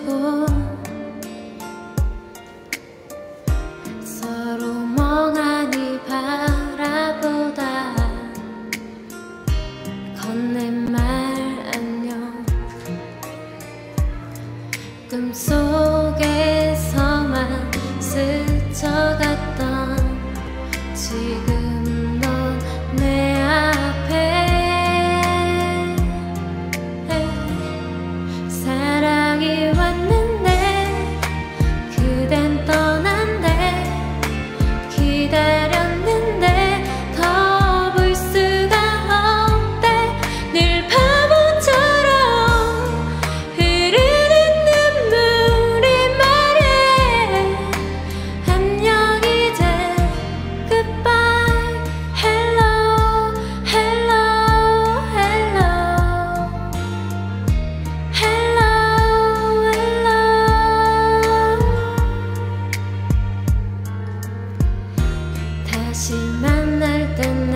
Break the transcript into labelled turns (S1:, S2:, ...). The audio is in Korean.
S1: 주고 서로 멍하니 바라보다 건넨 말 안녕. 꿈속 than